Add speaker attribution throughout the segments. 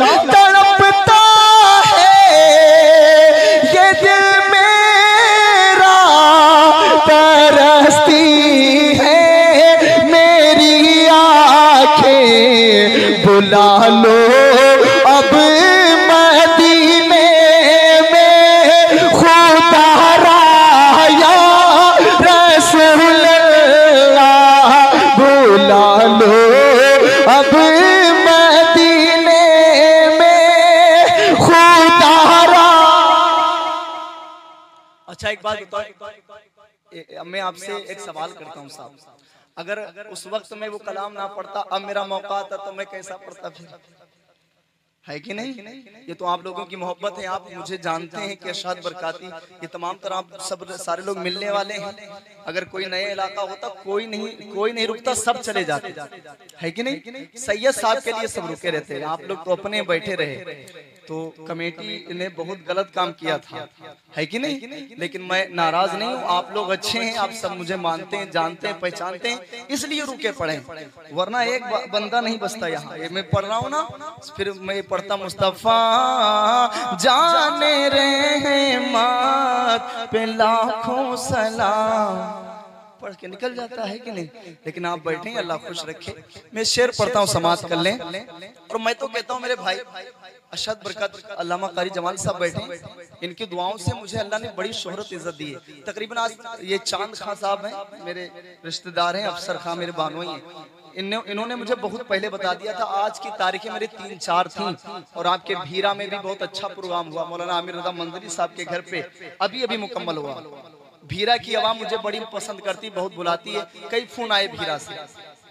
Speaker 1: no, no.
Speaker 2: अच्छा एक बात बताओ। मैं आपसे एक सवाल करता हूँ साहब। अगर उस वक्त में वो कलाम ना पढ़ता, अब मेरा मौका आता तो मैं कैसा पढ़ता फिर? है कि नहीं? ये तो आप लोगों की मोहब्बत है आप मुझे जानते हैं कि अशाद बरकाती ये तमाम तरह आप सब सारे लोग मिलने वाले हैं। अगर कोई नया इलाका होता कोई नहीं कोई नहीं रुकता सब चले जाते। है कि नहीं? सैयद साहब के लिए सब रुके रहते हैं। आप लोग तो अपने बैठे रहे। तो कमेटी ने बहुत गलत काम किया था। है कि नहीं? लेकिन मैं नाराज़ नहीं हूँ। आप लोग अच्छे हैं आप सब मुझे मानते हैं जानते हैं पहचानते हैं। इसलिए रुके पड़े वरना एक बंदा नहीं बसता यहाँ। मैं पढ़ रहा हूँ ना फिर मैं पढ़ता मुस्तफ़ा जाने रहमत पे लाखों सलाम। पढ़ के निकल जाता है कि नहीं? लेकिन आप बैठे अल्लाह खुश रखे। मैं शेर पढ़ता हूँ समाज कर लें। और मैं तो कहता हूँ मेरे भाई अशद बरकत अल्लामा कारी जमाल साहब बैठे। इनकी दुआओं से मुझे अल्लाह ने बड़ी शोहरत इज़्ज़त दी है। तकरीबन आज ये चाँद खां साहब हैं मेरे रिश्तेदार हैं अफसर खां मेरे बानोई हैं। इन्होंने इन्होंने मुझे बहुत पहले बता दिया था। आज की तारीखें मेरी तीन चार थी। और आपके भीरा में भी बहुत अच्छा प्रोग्राम हुआ मौलाना आमिर रजा मंजरी साहब के घर पे। अभी अभी मुकम्मल हुआ। भीरा की आवाम मुझे बड़ी पसंद करती, बहुत बुलाती है। कई फ़ोन आए भीरा से।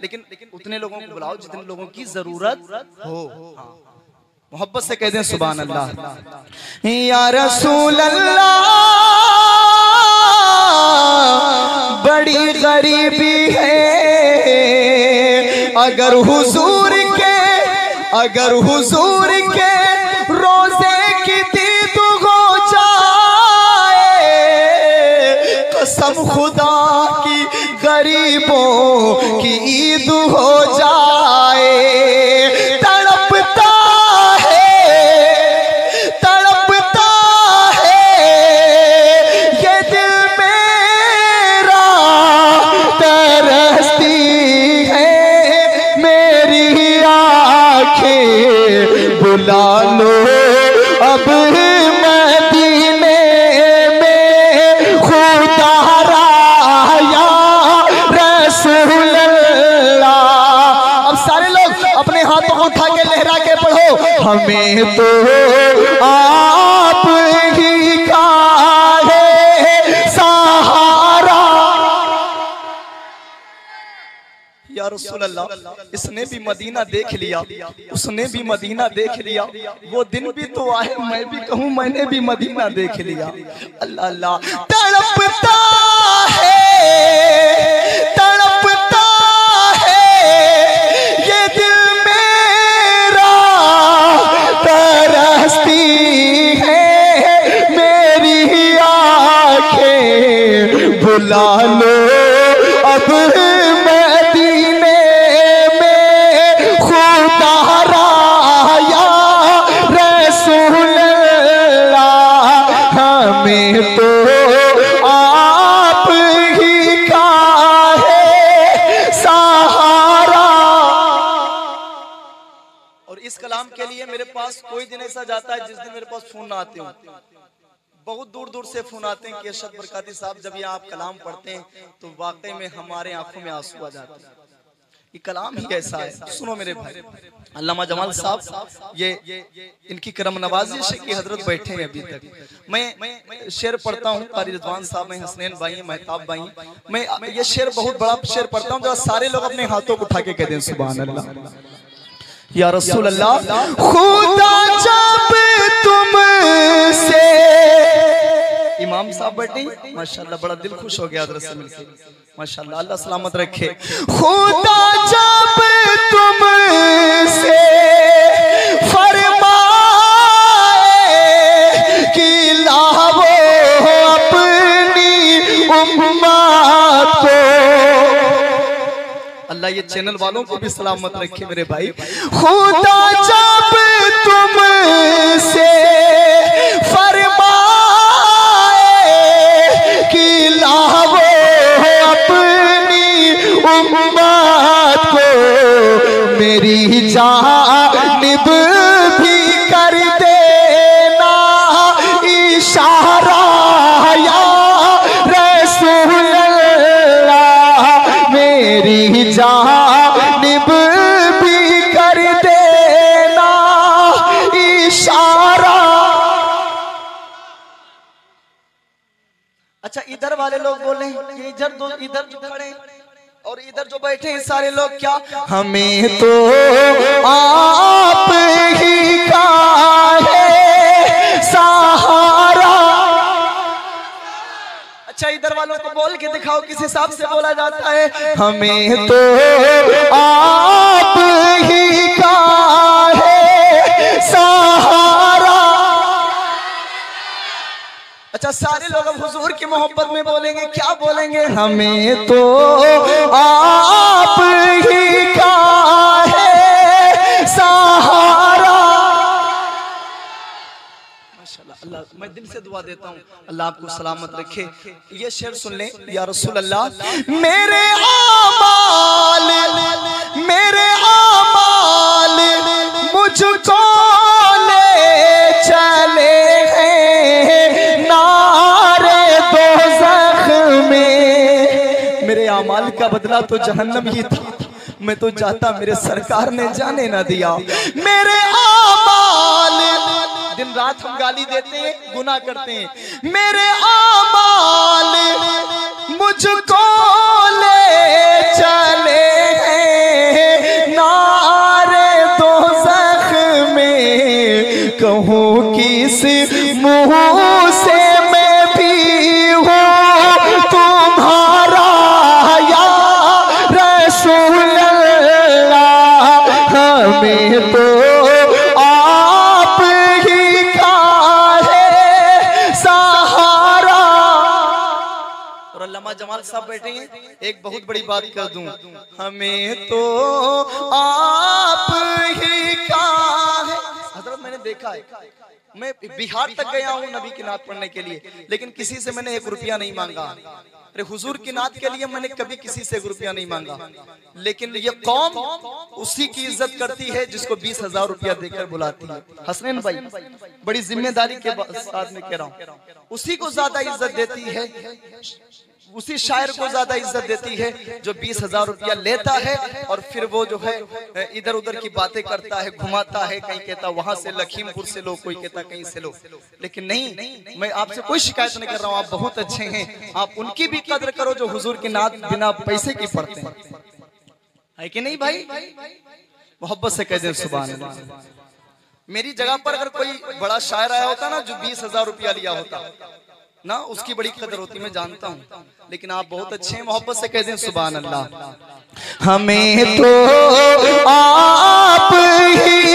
Speaker 2: लेकिन उतने लोगों को बुलाओ जितने लोगों की ज़रूरत हो। हाँ। मोहब्बत से कह दें सुबह अल्लाह
Speaker 1: या रसूल अल्लाह बड़ी गरीबी है। अगर हुजूर के, अगर हुजूर के खुदा की गरीबों की ईद हो जाए। तड़पता है तड़पता है दिल है। मेरी बुला लो। को लहरा के पढ़ो। हमें तो आप ही का है सहारा।
Speaker 2: या रसूल अल्लाह इसने भी मदीना देख लिया। उसने भी मदीना देख लिया। वो दिन भी तो आए, मैं भी कहूँ, मैंने भी मदीना देख लिया। अल्लाह अल्लाह,
Speaker 1: तड़पता है। बुला लो अब मदीने में खुदा राया रसूल हमें तो आप ही का है सहारा।
Speaker 2: और इस कलाम के लिए मेरे पास कोई दिन ऐसा जाता है जिस दिन मेरे पास फ़ोन ना आते हो। बहुत दूर दूर से फ़ोन आते हैं कि अरशद बरकाती साहब, जब ये आप कलाम पढ़ते हैं तो वाकई में हमारे आँखों में आँसू आ जाते हैं। ये कलाम ही ऐसा है। सुनो मेरे भाई, अल्लामा जमाल साहब, ये इनकी करम नवाजी से की हज़रत बैठे हैं अभी तक। मैं शेर पढ़ता हूँ, कारी रिजवान साहब मैं हसनैन भाई महताब भाई मैं, ये शेर बहुत बड़ा शेर पढ़ता हूँ, जरा सारे लोग अपने हाथों को उठा के कह दें सुबह अल्लाह। या रसूल अल्लाह
Speaker 1: खुदा जब तुम से
Speaker 2: इमाम साहब बैठे माशाल्लाह बड़ा दिल खुश हो गया हज़रत से मिलकर माशाल्लाह अल्लाह सलामत रखे।
Speaker 1: खुदा जब तुमसे फरमाए
Speaker 2: अल्लाह, ये चैनल वालों को भी सलामत रखे मेरे भाई।
Speaker 1: खुदा जब तुम से फरमाए कि लाओ अपनी उम्मत को, मेरी जानिब जानिब भी कर देना इशारा।
Speaker 2: अच्छा इधर वाले लोग बोले इधर दो, इधर जो खड़े और इधर जो बैठे हैं, सारे लोग क्या?
Speaker 1: हमें तो आप है
Speaker 2: वालों को बोल के दिखाओ किस हिसाब से बोला जाता है।
Speaker 1: हमें तो आप ही का है सहारा।
Speaker 2: अच्छा सारे लोग अब हुजूर की मोहब्बत में बोलेंगे क्या बोलेंगे?
Speaker 1: हमें तो आप
Speaker 2: मैं दिल से दुआ देता हूँ, अल्लाह आपको सलामत रखे। ये शेर सुन लें, या रसूल अल्लाह
Speaker 1: मेरे मेरे मुझको ले चले हैं।
Speaker 2: का बदला तो जहन्नम ही था। मैं तो चाहता मेरे सरकार ने जाने ना दिया।
Speaker 1: मेरे
Speaker 2: दिन रात हम गाली देते हैं गुना करते हैं।
Speaker 1: मेरे आमाल मुझको ले चले हैं। नारे दो में कहूँ किस मुँह से
Speaker 2: अल्लामा जमाल साहब बैठे हैं, एक बहुत बड़ी बात कर दूँ। हमें तो आप ही का है। मैंने देखा है। मैं बिहार तक गया हूँ नबी की नात पढ़ने के लिए, लेकिन किसी से मैंने एक रुपया नहीं मांगा। अरे, हुजूर की नात के लिए मैंने कभी किसी से एक रुपया नहीं मांगा। लेकिन ये कौम उसी की इज़्ज़त करती है जिसको बीस हज़ार रुपया देकर बुलाती है। हसनैन भाई, बड़ी ज़िम्मेदारी के साथ में कह रहा हूँ। उसी को ज़्यादा इज़्ज़त देती है, उसी शायर को ज़्यादा इज़्ज़त देती है जो बीस हज़ार रुपया लेता है और फिर वो जो है इधर उधर की बातें करता है, घुमाता है, कहीं कहता वहाँ से लखीमपुर से लोग कोई कहता कहीं से लो। लेकिन नहीं, मैं आपसे कोई शिकायत नहीं कर रहा हूँ। आप बहुत अच्छे हैं। आप उनकी भी कदर करो जो हुजूर की नात बिना पैसे की पढ़ते हैं। है कि नहीं भाई? मोहब्बत से कह दें सुबह मेरी जगह पर अगर कोई बड़ा शायर आया होता ना, जो बीस हज़ार रुपया लिया होता, ना, उसकी बड़ी कदर होती, मैं जानता हूँ। लेकिन आप बहुत अच्छे हैं, मोहब्बत से कह दें सुबह अल्लाह।
Speaker 1: हमें तो आप ही